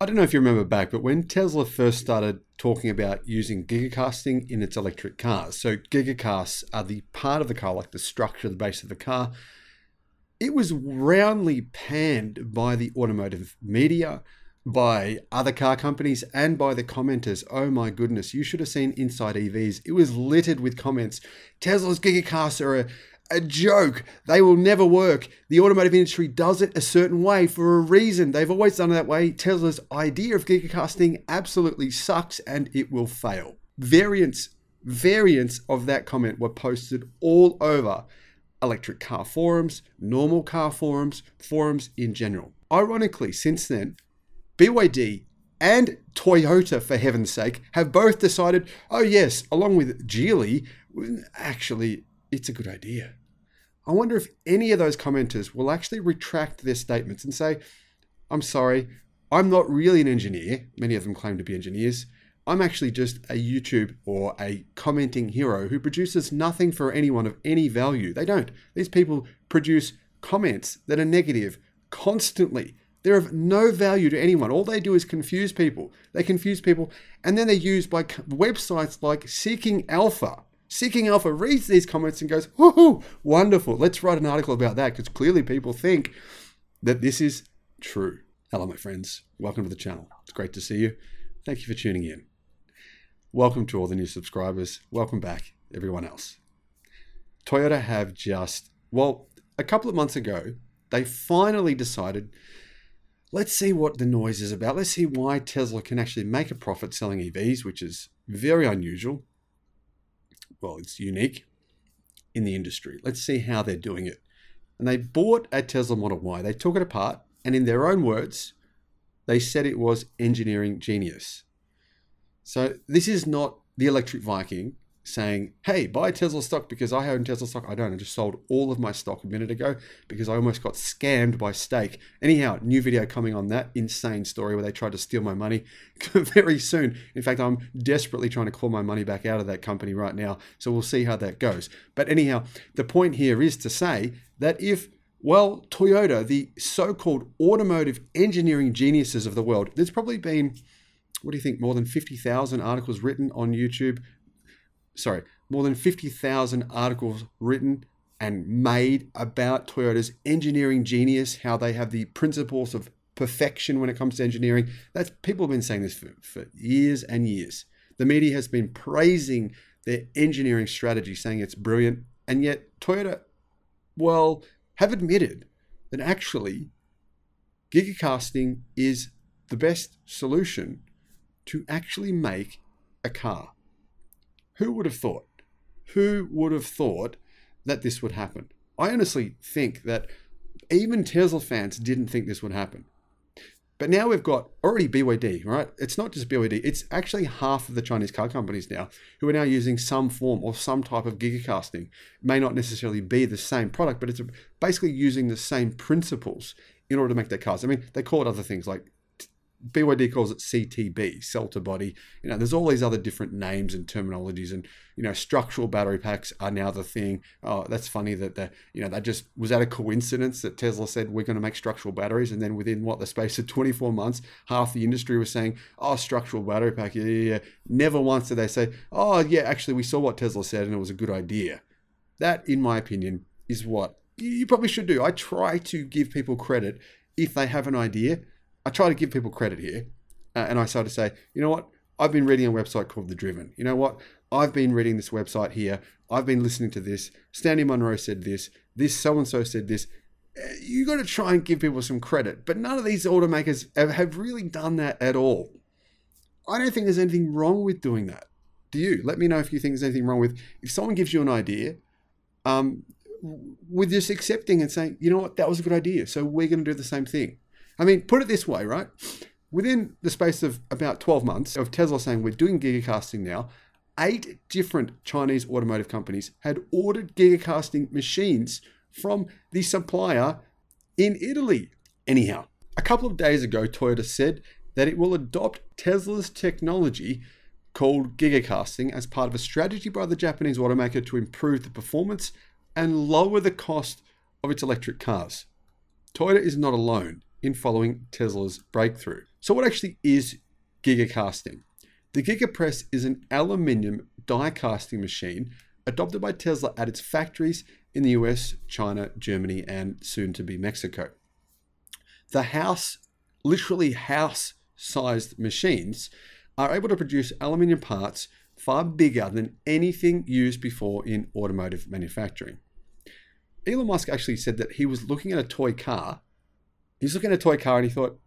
I don't know if you remember back, but when Tesla first started talking about using gigacasting in its electric cars, so gigacasts are the part of the car, like the structure, the base of the car, it was roundly panned by the automotive media, by other car companies, and by the commenters. Oh my goodness, you should have seen Inside EVs. It was littered with comments. Tesla's gigacasts are a, a joke. They will never work. The automotive industry does it a certain way for a reason. They've always done it that way. Tesla's idea of gigacasting absolutely sucks and it will fail. Variants, variants of that comment were posted all over electric car forums, normal car forums, forums in general. Ironically, since then, BYD and Toyota, for heaven's sake, have both decided, oh yes, along with Geely, actually, it's a good idea. I wonder if any of those commenters will actually retract their statements and say, I'm sorry, I'm not really an engineer. Many of them claim to be engineers. I'm actually just a YouTube or a commenting hero who produces nothing for anyone of any value. They don't. These people produce comments that are negative constantly. They're of no value to anyone. All they do is confuse people. They confuse people, and then they're used by websites like Seeking Alpha Seeking Alpha reads these comments and goes, woohoo, wonderful. Let's write an article about that because clearly people think that this is true. Hello, my friends. Welcome to the channel. It's great to see you. Thank you for tuning in. Welcome to all the new subscribers. Welcome back, everyone else. Toyota have just, well, a couple of months ago, they finally decided let's see what the noise is about. Let's see why Tesla can actually make a profit selling EVs, which is very unusual well, it's unique in the industry. Let's see how they're doing it. And they bought a Tesla Model Y. They took it apart, and in their own words, they said it was engineering genius. So this is not the Electric Viking saying, hey, buy Tesla stock because I own Tesla stock. I don't. I just sold all of my stock a minute ago because I almost got scammed by Stake. Anyhow, new video coming on that insane story where they tried to steal my money very soon. In fact, I'm desperately trying to claw my money back out of that company right now. So we'll see how that goes. But anyhow, the point here is to say that if well, Toyota, the so called automotive engineering geniuses of the world, there's probably been, what do you think, more than 50,000 articles written on YouTube sorry, more than 50,000 articles written and made about Toyota's engineering genius, how they have the principles of perfection when it comes to engineering. That's people have been saying this for, for years and years. The media has been praising their engineering strategy, saying it's brilliant, and yet Toyota, well, have admitted that actually gigacasting is the best solution to actually make a car. Who would have thought? Who would have thought that this would happen? I honestly think that even Tesla fans didn't think this would happen. But now we've got already BYD, right? It's not just BYD, it's actually half of the Chinese car companies now who are now using some form or some type of gigacasting. It may not necessarily be the same product, but it's basically using the same principles in order to make their cars. I mean, they call it other things like BYD calls it CTB, cell to body. You know, there's all these other different names and terminologies, and you know, structural battery packs are now the thing. Oh, that's funny that the you know that just was that a coincidence that Tesla said we're going to make structural batteries, and then within what the space of 24 months, half the industry was saying, oh, structural battery pack, yeah, yeah, yeah. Never once did they say, oh, yeah, actually we saw what Tesla said and it was a good idea. That, in my opinion, is what you probably should do. I try to give people credit if they have an idea I try to give people credit here, uh, and I sort to say, you know what? I've been reading a website called The Driven. You know what? I've been reading this website here. I've been listening to this. Stanley Monroe said this. This so and so said this. Uh, you got to try and give people some credit, but none of these automakers have really done that at all. I don't think there's anything wrong with doing that. Do you? Let me know if you think there's anything wrong with if someone gives you an idea, um, with just accepting and saying, you know what, that was a good idea. So we're going to do the same thing. I mean, put it this way, right? Within the space of about 12 months of Tesla saying we're doing gigacasting now, eight different Chinese automotive companies had ordered gigacasting machines from the supplier in Italy. Anyhow, a couple of days ago, Toyota said that it will adopt Tesla's technology called gigacasting as part of a strategy by the Japanese automaker to improve the performance and lower the cost of its electric cars. Toyota is not alone in following Tesla's breakthrough. So, what actually is gigacasting? The GigaPress is an aluminium die casting machine adopted by Tesla at its factories in the US, China, Germany, and soon to be Mexico. The house, literally house sized machines, are able to produce aluminium parts far bigger than anything used before in automotive manufacturing. Elon Musk actually said that he was looking at a toy car. He's looking at a toy car and he thought,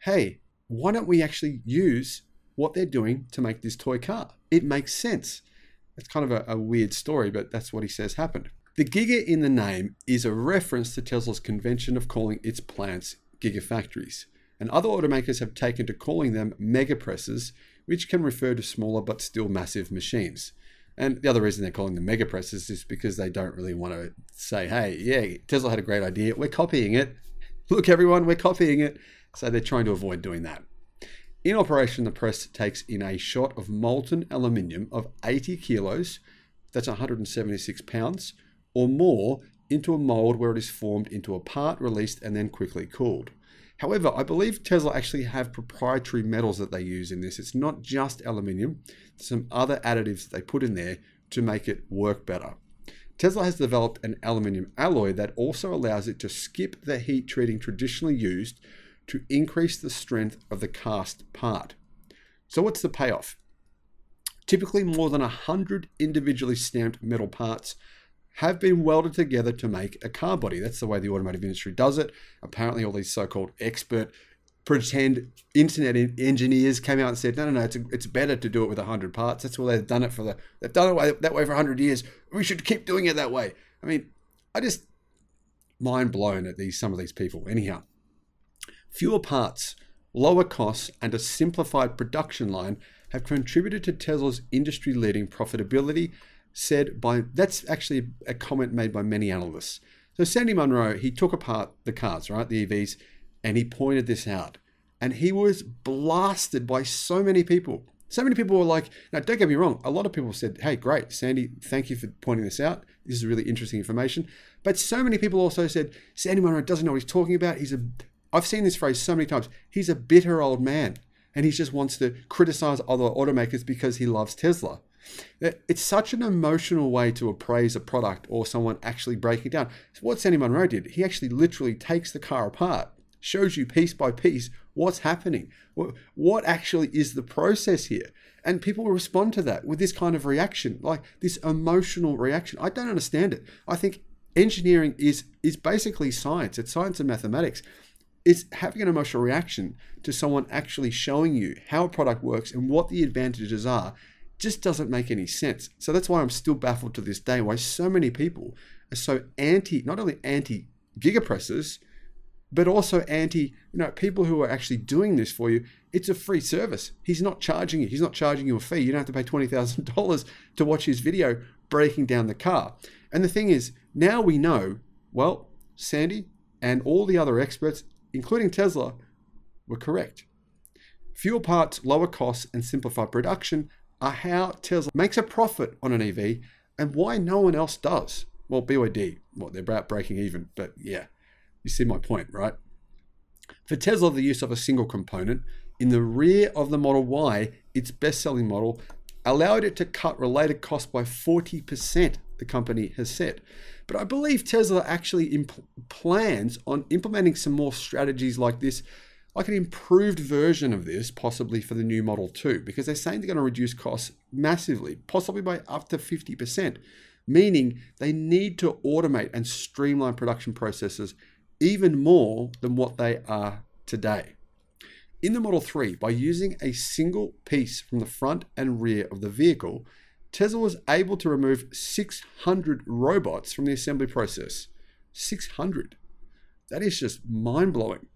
hey, why don't we actually use what they're doing to make this toy car? It makes sense. It's kind of a, a weird story, but that's what he says happened. The Giga in the name is a reference to Tesla's convention of calling its plants gigafactories, and other automakers have taken to calling them megapresses, which can refer to smaller but still massive machines. And the other reason they're calling them megapresses is because they don't really want to say, hey, yeah, Tesla had a great idea, we're copying it. Look, everyone, we're copying it. So they're trying to avoid doing that. In operation, the press takes in a shot of molten aluminium of 80 kilos, that's 176 pounds, or more into a mold where it is formed into a part, released, and then quickly cooled. However, I believe Tesla actually have proprietary metals that they use in this. It's not just aluminium, some other additives that they put in there to make it work better. Tesla has developed an aluminium alloy that also allows it to skip the heat treating traditionally used to increase the strength of the cast part. So, what's the payoff? Typically, more than 100 individually stamped metal parts have been welded together to make a car body. That's the way the automotive industry does it. Apparently, all these so called expert pretend internet engineers came out and said, no, no, no, it's, it's better to do it with 100 parts. That's why they've done it for the, they've done it that way for 100 years. We should keep doing it that way. I mean, I just mind blown at these some of these people. Anyhow, fewer parts, lower costs, and a simplified production line have contributed to Tesla's industry leading profitability said by that's actually a comment made by many analysts. So Sandy Munro, he took apart the cars, right, the EVs, and he pointed this out. And he was blasted by so many people. So many people were like, now don't get me wrong, a lot of people said, hey, great, Sandy, thank you for pointing this out. This is really interesting information. But so many people also said, Sandy Munro doesn't know what he's talking about. He's a I've seen this phrase so many times. He's a bitter old man and he just wants to criticize other automakers because he loves Tesla. Uh, it's such an emotional way to appraise a product or someone actually breaking down. So what Sandy Munro did, he actually literally takes the car apart, shows you piece by piece what's happening, what actually is the process here. And people respond to that with this kind of reaction, like this emotional reaction. I don't understand it. I think engineering is is basically science. It's science and mathematics. It's having an emotional reaction to someone actually showing you how a product works and what the advantages are just doesn't make any sense. So that's why I'm still baffled to this day why so many people are so anti, not only anti gigapresses, but also anti, you know, people who are actually doing this for you. It's a free service. He's not charging you. He's not charging you a fee. You don't have to pay twenty thousand dollars to watch his video breaking down the car. And the thing is, now we know. Well, Sandy and all the other experts, including Tesla, were correct. Fewer parts, lower costs, and simplified production are how Tesla makes a profit on an EV and why no one else does. Well, BYD, well, they're about breaking even, but yeah, you see my point, right? For Tesla, the use of a single component in the rear of the Model Y, its best selling model, allowed it to cut related costs by 40%, the company has said. But I believe Tesla actually plans on implementing some more strategies like this like an improved version of this, possibly for the new Model 2, because they're saying they're going to reduce costs massively, possibly by up to 50%, meaning they need to automate and streamline production processes even more than what they are today. In the Model 3, by using a single piece from the front and rear of the vehicle, Tesla was able to remove 600 robots from the assembly process. 600. That is just mind blowing.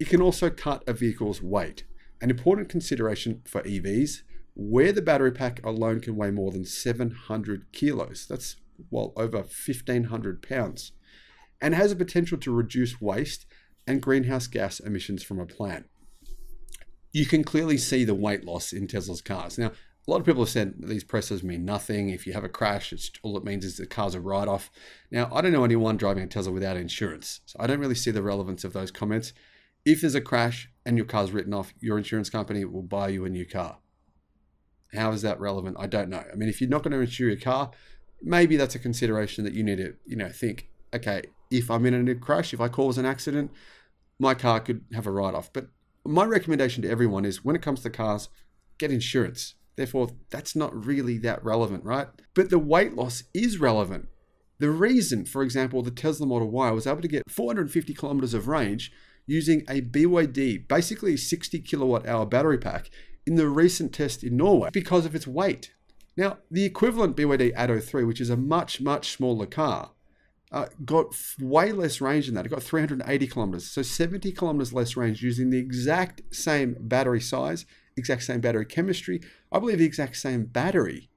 It can also cut a vehicle's weight, an important consideration for EVs, where the battery pack alone can weigh more than 700 kilos. That's well over 1500 pounds, and has a potential to reduce waste and greenhouse gas emissions from a plant. You can clearly see the weight loss in Tesla's cars. Now, a lot of people have said these presses mean nothing. If you have a crash, it's all it means is the car's a write off. Now, I don't know anyone driving a Tesla without insurance, so I don't really see the relevance of those comments if there's a crash and your car's written off, your insurance company will buy you a new car. How is that relevant? I don't know. I mean, if you're not going to insure your car, maybe that's a consideration that you need to, you know, think, okay, if I'm in a crash, if I cause an accident, my car could have a write off. But my recommendation to everyone is when it comes to cars, get insurance. Therefore, that's not really that relevant, right? But the weight loss is relevant. The reason, for example, the Tesla Model Y was able to get 450 kilometers of range using a BYD, basically 60 kilowatt hour battery pack, in the recent test in Norway because of its weight. Now, the equivalent BYD Atto 3, which is a much, much smaller car, uh, got way less range than that. It got 380 kilometers, so 70 kilometers less range using the exact same battery size, exact same battery chemistry, I believe the exact same battery.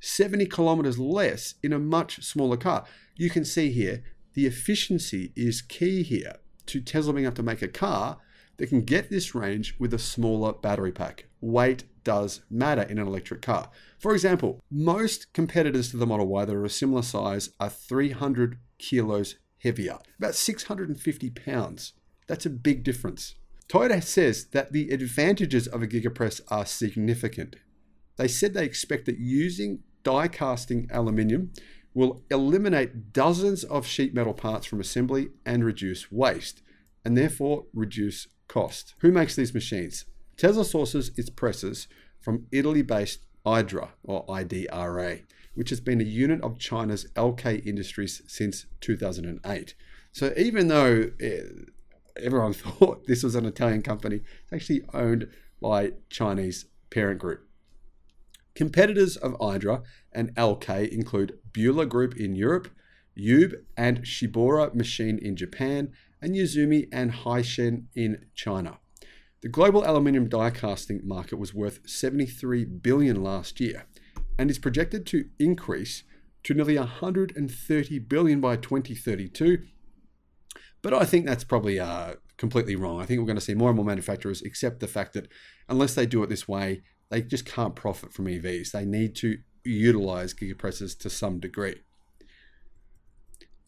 70 kilometers less in a much smaller car. You can see here the efficiency is key here to Tesla being able to make a car that can get this range with a smaller battery pack. Weight does matter in an electric car. For example, most competitors to the Model Y that are a similar size are 300 kilos heavier, about 650 pounds. That's a big difference. Toyota says that the advantages of a gigapress are significant. They said they expect that using die casting aluminium will eliminate dozens of sheet metal parts from assembly and reduce waste, and therefore reduce cost. Who makes these machines? Tesla sources its presses from Italy based IDRA or IDRA, which has been a unit of China's LK Industries since 2008. So even though eh, everyone thought this was an Italian company, it's actually owned by Chinese parent group. Competitors of IDRA and LK include Bühler Group in Europe, UBE and Shibaura Machine in Japan, and Yizumi and Haitian in China. The global aluminium die casting market was worth 73 billion last year and is projected to increase to nearly 130 billion by 2032. But I think that's probably uh, completely wrong. I think we're going to see more and more manufacturers accept the fact that unless they do it this way, they just can't profit from EVs. They need to utilize gigapresses to some degree.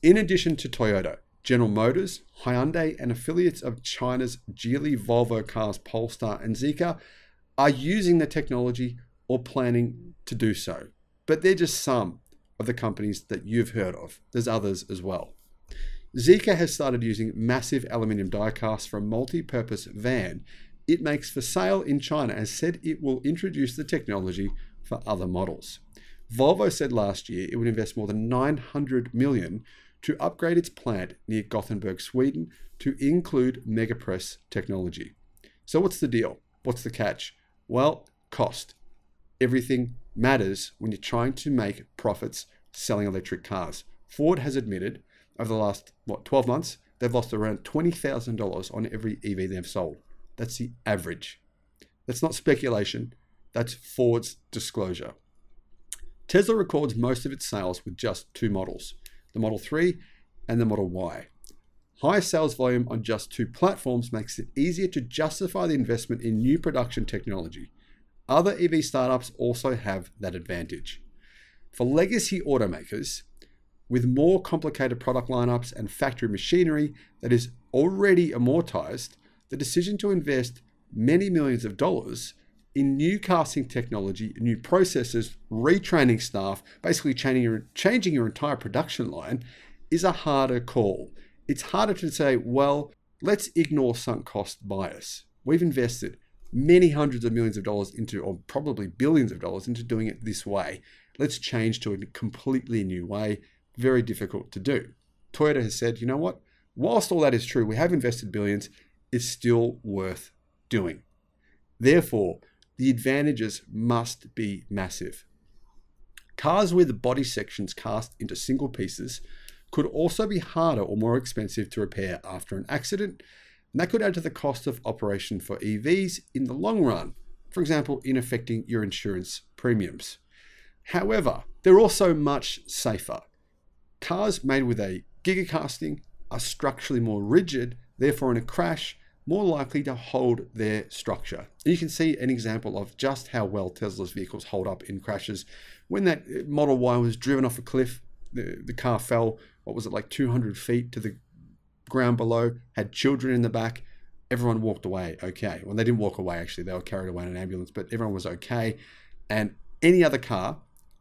In addition to Toyota, General Motors, Hyundai, and affiliates of China's Geely, Volvo Cars, Polestar, and Zeekr are using the technology or planning to do so. But they're just some of the companies that you've heard of. There's others as well. Zeekr has started using massive aluminium die casts for a multi purpose van it makes for sale in China and said it will introduce the technology for other models. Volvo said last year it would invest more than 900 million to upgrade its plant near Gothenburg, Sweden, to include Megapress technology. So, what's the deal? What's the catch? Well, cost. Everything matters when you're trying to make profits selling electric cars. Ford has admitted over the last, what, 12 months, they've lost around $20,000 on every EV they've sold. That's the average. That's not speculation, that's Ford's disclosure. Tesla records most of its sales with just two models the Model 3 and the Model Y. High sales volume on just two platforms makes it easier to justify the investment in new production technology. Other EV startups also have that advantage. For legacy automakers, with more complicated product lineups and factory machinery that is already amortized, the decision to invest many millions of dollars in new casting technology, new processes, retraining staff, basically changing your, changing your entire production line, is a harder call. It's harder to say, well, let's ignore sunk cost bias. We've invested many hundreds of millions of dollars into, or probably billions of dollars into doing it this way. Let's change to a completely new way. Very difficult to do. Toyota has said, you know what? Whilst all that is true, we have invested billions, it's still worth doing. Therefore, the advantages must be massive. Cars with body sections cast into single pieces could also be harder or more expensive to repair after an accident, and that could add to the cost of operation for EVs in the long run, for example, in affecting your insurance premiums. However, they're also much safer. Cars made with a gigacasting are structurally more rigid, therefore, in a crash, more likely to hold their structure. You can see an example of just how well Tesla's vehicles hold up in crashes. When that uh, Model Y was driven off a cliff, the, the car fell, what was it, like 200 feet to the ground below, had children in the back. everyone walked away okay. Well, they didn't walk away actually; they were carried away in an ambulance, but everyone was okay. And any other car,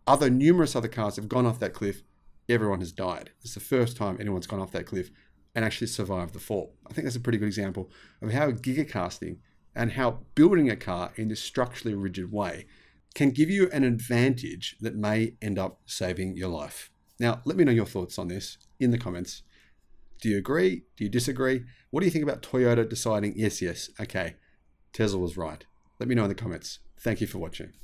other numerous other cars have gone off that cliff. Everyone has died. It's the first time anyone's gone off that cliff and actually survive the fall. I think that's a pretty good example of how gigacasting and how building a car in this structurally rigid way can give you an advantage that may end up saving your life. Now, let me know your thoughts on this in the comments. Do you agree? Do you disagree? What do you think about Toyota deciding, yes, yes, okay, Tesla was right? Let me know in the comments. Thank you for watching.